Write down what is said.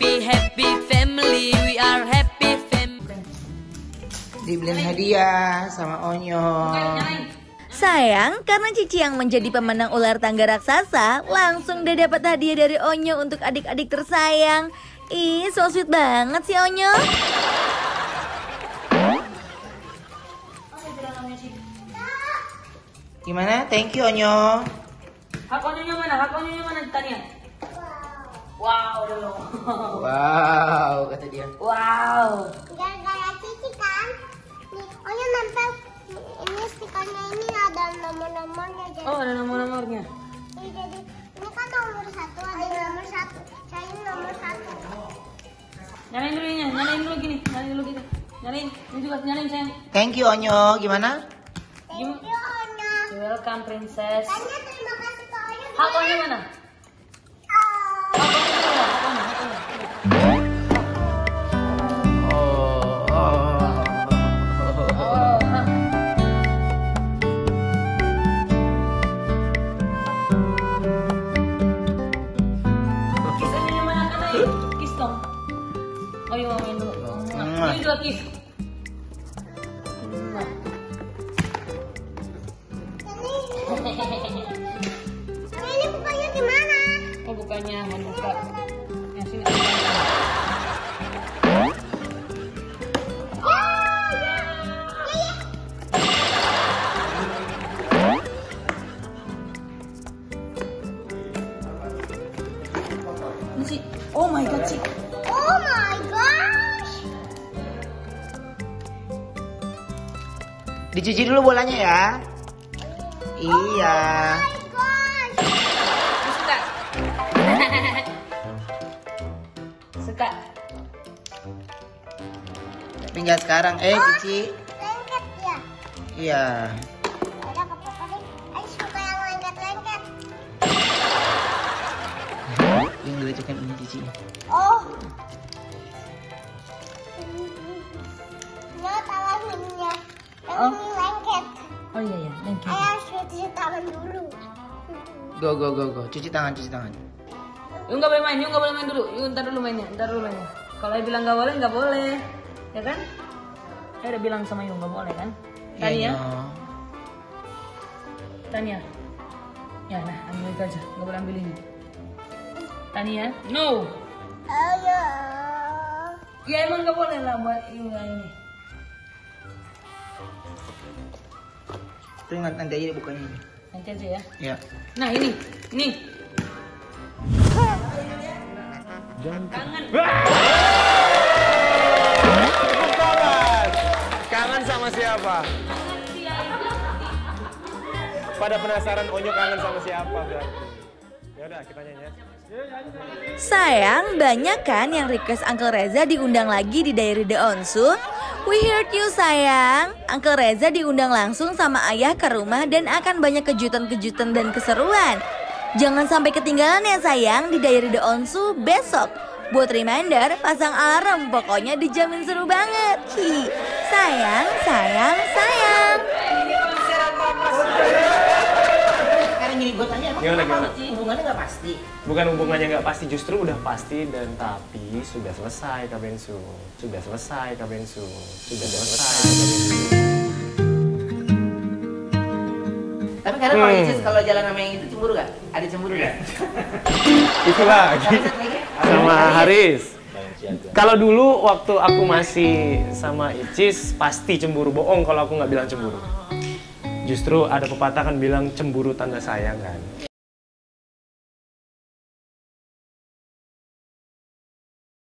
happy happy family. We are happy family. Dibeliin hadiah sama Onyo. Sayang, karena Cici yang menjadi pemenang ular tangga raksasa, langsung deh dapat hadiah dari Onyo untuk adik-adik tersayang. Ih, so sweet banget sih Onyo. Gimana? Thank you Onyo. Hak onyonya mana? Hak onyonya mana Tania? Wow dulu. Wow, kata dia. wow. Gara-gara Cici kan, nih, Onya nempel ini stikernya ini ada nomor-nomornya jadi, Oh ada nomor-nomornya. ini jadi ini kan nomor satu ada nomor satu, saya ini nomor satu. Nyalain dulu ini, nyalain dulu gini, nyalain dulu gitu. Nyalain, ini juga nyalain sayang. Thank you Onyo. Gimana? Thank you Onya. Welcome princess. Tanya terima kasih ke Onya. Hak onyo mana? Oh iya main dulu. Mwah. Ini. Mwah. Onya ini bukanya di mana? Oh membuka. Yang sini. Oh, ya. Ya, ya. Ini sih. Oh my god sih. Oh my gosh. Dicuci dulu bolanya ya. Iya. Oh my gosh. Suka. Suka. Tapi nggak sekarang. Eh, Cici. Lengket ya. Iya. Yang dilecehkan ini Cici. Oh. Nah, tangan ininya. Yang Oh. ini lengket. Oh iya ya, thank you. Ayo harus cuci tangan dulu. Go go go go. Cuci tangan, cuci tangan. Yuk nggak boleh main, yuk nggak boleh main dulu. Yuk ntar dulu mainnya, ntar dulu mainnya. Kalau dia bilang nggak boleh, nggak boleh, ya kan? Saya udah bilang sama Yuk nggak boleh kan? Tania, Iya, Nyo. Tania. Ya, nah ambil itu aja, nggak boleh ambil ini. Tania, no. Ayo. Ya emang nggak boleh lah buat ini. Itu ingat nanti aja dibukanya ini. Nanti aja ya. Ya. Nah ini, nih. Kangen. Kangen. Kangen sama siapa? Pada penasaran Onyo kangen sama siapa berarti? Ya ya. Sayang, banyak kan yang request Uncle Reza diundang lagi di Diary The Onsu? We heard you sayang. Uncle Reza diundang langsung sama ayah ke rumah dan akan banyak kejutan-kejutan dan keseruan. Jangan sampai ketinggalan ya sayang di Diary The Onsu besok. Buat reminder, pasang alarm. Pokoknya dijamin seru banget. Hi. Sayang, sayang, sayang. Gimana, gimana? hubungannya nggak pasti? Bukan hubungannya nggak pasti, justru udah pasti dan tapi sudah selesai Kak Bensu. Sudah selesai Kak Bensu. Sudah selesai Kak Bensu. Tapi kadang kalau Hmm. Icis kalau jalan sama yang itu cemburu gak? Ada cemburu gak? Itu lagi. Sama Haris. Kalau dulu waktu aku masih sama Icis pasti cemburu bohong kalau aku nggak bilang cemburu. Justru ada pepatah kan bilang cemburu tanda sayang kan.